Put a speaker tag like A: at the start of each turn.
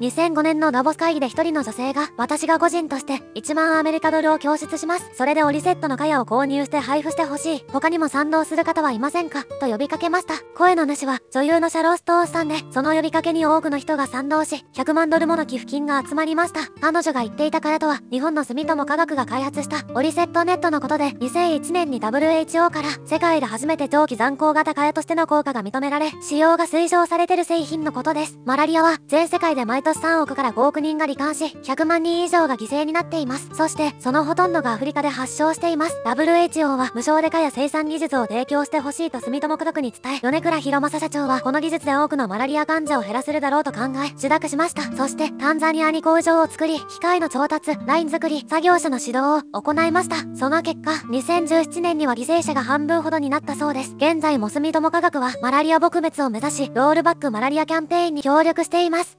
A: 2005年のダボス会議で一人の女性が、私が個人として1万アメリカドルを供出します。それでオリセットのカヤを購入して配布してほしい。他にも賛同する方はいませんか？と呼びかけました。声の主は女優のシャローストーンさんで、その呼びかけに多くの人が賛同し、100万ドルもの寄付金が集まりました。彼女が言っていたカヤとは、日本の住友科学が開発したオリセットネットのことで、2001年に WHO から世界で初めて長期残光型カヤとしての効果が認められ、使用が推奨されてる製品のことです。マラリアは全世界で毎年3億から5億人が罹患し、100万人以上が犠牲になっています。そして、そのほとんどがアフリカで発症しています。WHO は無償でカヤ生産技術を提供してほしいと住友家族に伝え、米倉博正社長はこの技術で多くのマラリア患者を減らせるだろうと考え、受諾しました。そして、タンザニアに工場を作り、機械の調達、ライン作り、作業者の指導を行いました。その結果、2017年には犠牲者が半分ほどになったそうです。現在も住友科学はマラリア撲滅を目指し、ロールバックマラリアキャンペーンに協力しています。